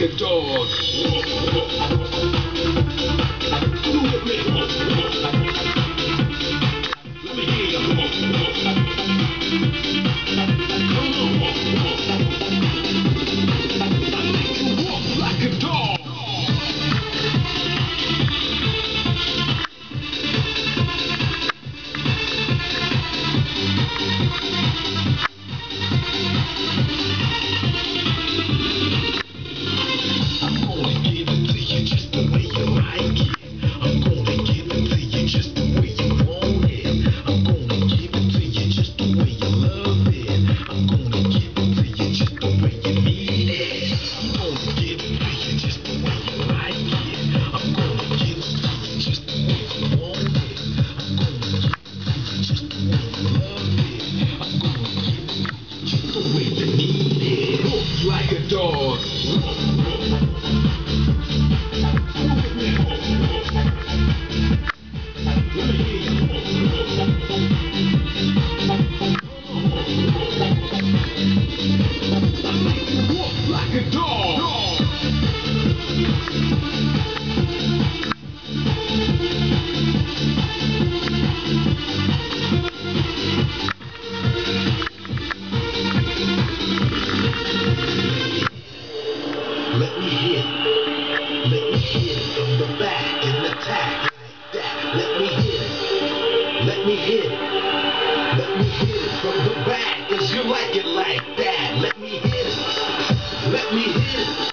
a dog. like it like that. Let me hit it. Let me hit it.